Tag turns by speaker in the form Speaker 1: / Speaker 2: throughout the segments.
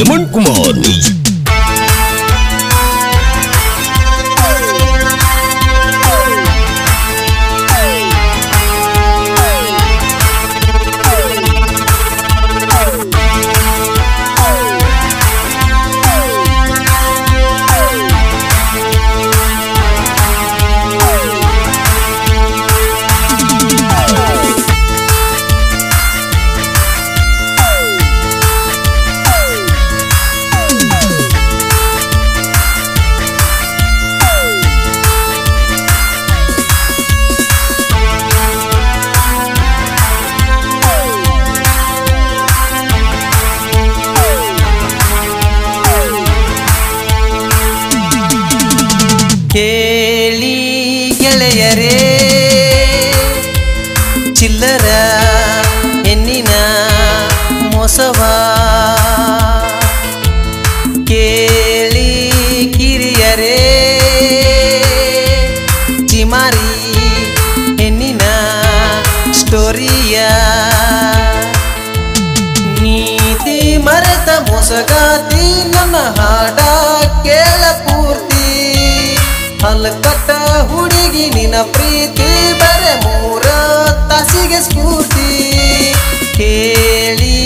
Speaker 1: Lemon Kumar
Speaker 2: ಗೆಳೆಯರೇ ಚಿಲ್ಲರ ಹೆಣ್ಣಿನ ಮೋಸವ. ಕೇಳಿ ಕಿರಿಯರೇ ಚಿಮಾರಿ ಹೆಣ್ಣಿನ ಸ್ಟೋರಿಯ. ನೀತಿ ಮರೆತ ಮೋಸಗಾತಿ ನನ್ನ ಹಾಡ ಕೇಳ ಪೂರ್ತಿ. ಹಲ್ಕಟ್ಟ ಹುಡುಗಿ ನಿನ್ನ ಪ್ರೀತಿ ಬರೆ ಮೂರ ತಾಸಿಗೆ ಸ್ಫೂರ್ತಿ. ಕೇಳಿ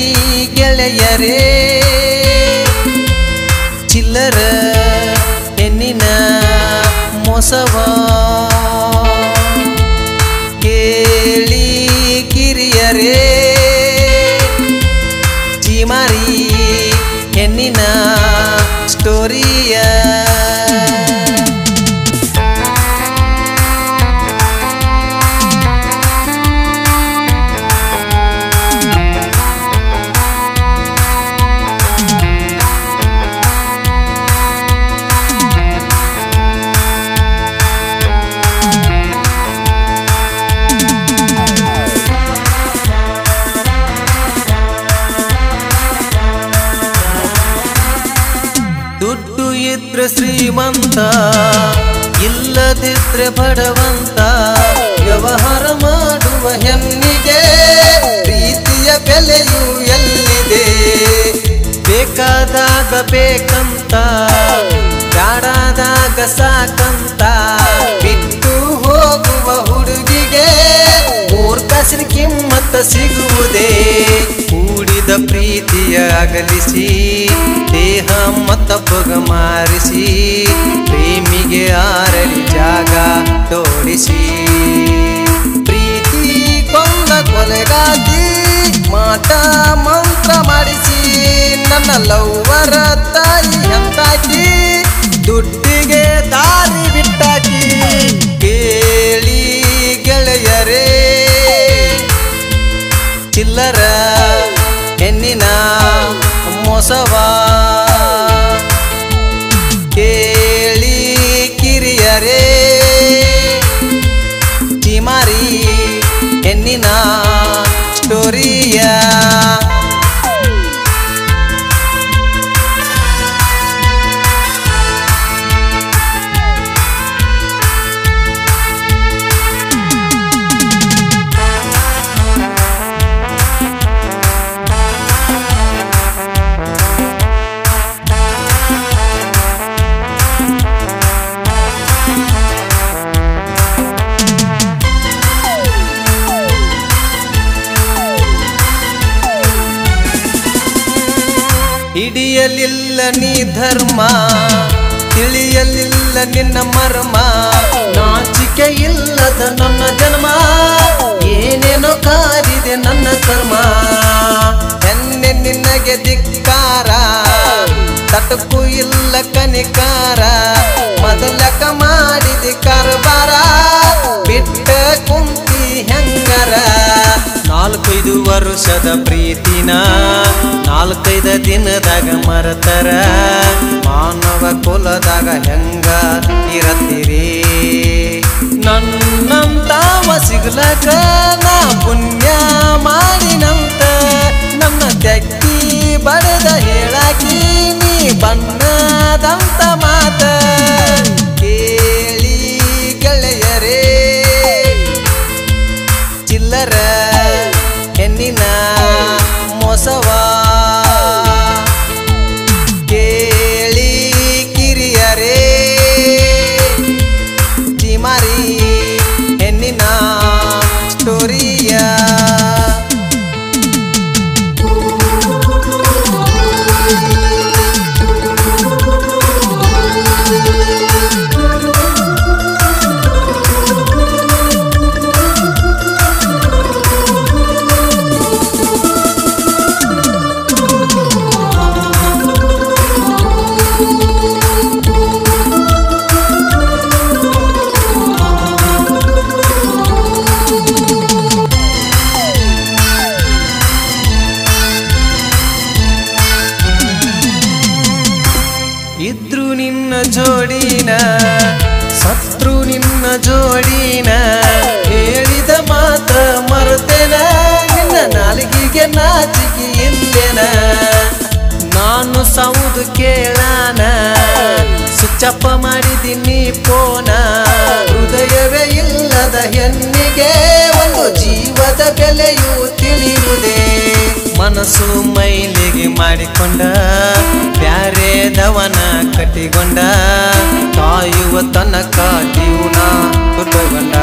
Speaker 2: ಗೆಳೆಯರೇ ಚಿಲ್ಲರ ಹೆಣ್ಣಿನ ಮೋಸವ. ಕೇಳಿ ಕಿರಿಯರೇ ಇಲ್ಲದಿದ್ರೆ ಬಡವಂತ ವ್ಯವಹಾರ ಮಾಡುವ ಹೆಣ್ಣಿಗೆ ಪ್ರೀತಿಯ ಬೆಲೆಯು ಎಲ್ಲಿದೆ? ಬೇಕಾದಾಗ ಬೇಕಂತ ಬ್ಯಾಡಾದಾಗ ಸಾಕಂತ, ಬಿಟ್ಟು ಹೋಗುವ ಹುಡುಗಿಗೆ ಮೂರ್ಖಸಿನ ಕಿಮ್ಮತ್ತ ಸಿಗುವುದೇ? ಕೂಡಿದ ಪ್ರೀತಿಯ ಅಗಲಿಸಿ, ದೇಹ ಮತ್ತ ಪೊಗ ಮಾರಿಸಿ, ಪ್ರೇಮಿಗೆ ಆರಲಿ ಮಾಟ ಮಂತ್ರ ಮಾಡಿಸಿ. ನನ್ನ ಲವ್ವರ ತಾಯಿ ಎಂತಾಕಿ ದುಡ್ಡಿಗೆ ದಾರಿ ಬಿಟ್ಟಾಕಿ. ಕೇಳಿ ಗೆಳೆಯರೇ. ಚಿಲ್ಲರ, ಹೆಣ್ಣಿನ ಮೋಸವ. ಕೇಳಿ ಕಿರಿಯರೇ. ನೀ ಧರ್ಮ, ತಿಳಿಯಲಿಲ್ಲ ನಿನ್ನ ಮರ್ಮ, ನಾಚಿಕೆ ಇಲ್ಲದ ನನ್ನ ಜನ್ಮ, ಏನೇನೋ ಕಾರಿದೆ ನನ್ನ ಕರ್ಮ ಎನ್ನೆ ನಿನಗೆ ಧಿಕ್ಕಾರ ತಟಕು ಇಲ್ಲ ಕನಿಕಾರ ಮೊದಲಕ ಮಾಡಿದೆ ಕಾರಬಾರ ಬಿಟ್ಟ ಕುಂತಿ ಹೆಂಗರ? ನಾಲ್ಕೈದು ವರ್ಷದ ಪ್ರೀತಿನ, ನಾಲ್ಕೈದ ದಿನದಾಗ ಮರತರ. ಮಾನವ ಕುಲದಾಗ ಹೆಂಗ ಇರತ್ತೀರಿ ನನ್ನಂತ ಸಿಗ್ಲಕ ನಾ ಪುಣ್ಯ ಮಾಡಿನಂತ. ನನ್ನ ತೆಕ್ಕಿ ಬರೆದ ಹೇಳಾಕಿ ನೀ ಬಣ್ಣದಂತ ಮಾತ. ಹೆಣ್ಣಿನ ಮೋಸವ ಜೋಡಿನ ಸತ್ರು ನಿನ್ನ ಜೋಡಿನ, ಹೇಳಿದ ಮಾತ ಮರುತೆನ. ನಿನ್ನ ನಾಲಿಗೆಗೆ ನಾಚಿಕೆ ಇಲ್ಲೇನ? ನಾನು ಸೌದು ಕೇಳಾನ? ಸುಚ್ಚಪ್ಪ ಮಾಡಿದ್ದೀನಿ ಪೋನ? ಹೃದಯವೇ ಇಲ್ಲದ ಹೆಣ್ಣಿಗೆ ಒಂದು ಜೀವದ ಬೆಲೆಯೂ ತಿಳಿಯುವುದೇ? ಮನಸ್ಸು ಮೈಲಿಗೆ ಮಾಡಿಕೊಂಡ ಬ್ಯಾರೆದವನ ಕಟ್ಟಿಕೊಂಡ ತಾಯುವ ತನಕ ಜೀವನ ಕುತ್ತಗೊಂಡ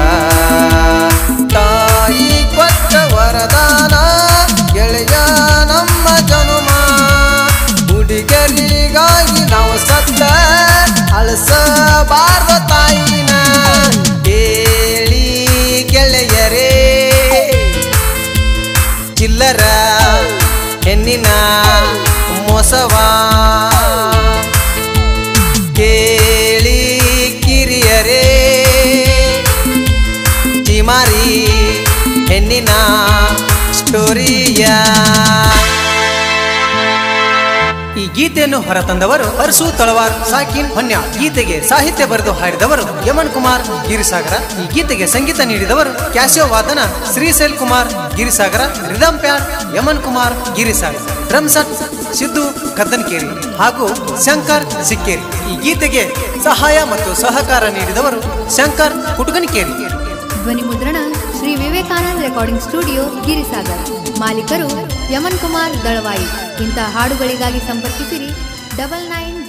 Speaker 2: ತಾಯಿ ಕೊಟ್ಟ ವರದಾನ, ಗೆಳೆಯ ನಮ್ಮ ಜನುಮ. ಹುಡುಗರಿಗಾಗಿ ನಾವು ಸತ್ತ ಅಳಸಬಾರ್ದ ಹೆಣ್ಣಿನ ಮೋಸವಾ ಕೇಳಿ ಕಿರಿಯರೇ ಚಿಮಾರಿ ಹೆಣ್ಣಿನ ಸ್ಟೋರಿಯ ಈ ಗೀತೆಯನ್ನು ಹೊರತಂದವರು ಅರಸು ತಳವಾರ್ ಸಾಕಿನ್ ಹೊನ್ಯ. ಗೀತೆಗೆ ಸಾಹಿತ್ಯ ಬರೆದು ಹಾಡಿದವರು ಯಮನ್ ಕುಮಾರ್ ಗಿರಿಸಾಗರ. ಈ ಗೀತೆಗೆ ಸಂಗೀತ ನೀಡಿದವರು ಕ್ಯಾಸಿಯೋ ವಾದನ Srishail Kumar Girisagar. Rhythm pad Yaman Kumar Girisagar. Drum set Siddu Kaddankeri ಹಾಗೂ ಶಂಕರ್ ಸಿಕ್ಕೇರಿ. ಈ ಗೀತೆಗೆ ಸಹಾಯ ಮತ್ತು ಸಹಕಾರ ನೀಡಿದವರು ಶಂಕರ್ ಕುಟುಗನ್ಕೇರಿ.
Speaker 1: ಧ್ವನಿ ಮುದ್ರಣ ಶ್ರೀ ವಿವೇಕಾನಂದ ರೆಕಾರ್ಡಿಂಗ್ ಸ್ಟುಡಿಯೋ ಗಿರಿಸಾಗರ್. ಮಾಲೀಕರು ಯಮನ್ ಕುಮಾರ್ ದಳವಾಯಿ. ಇಂತಹ ಹಾಡುಗಳಿಗಾಗಿ ಸಂಪರ್ಕಿಸಿರಿ. Double nine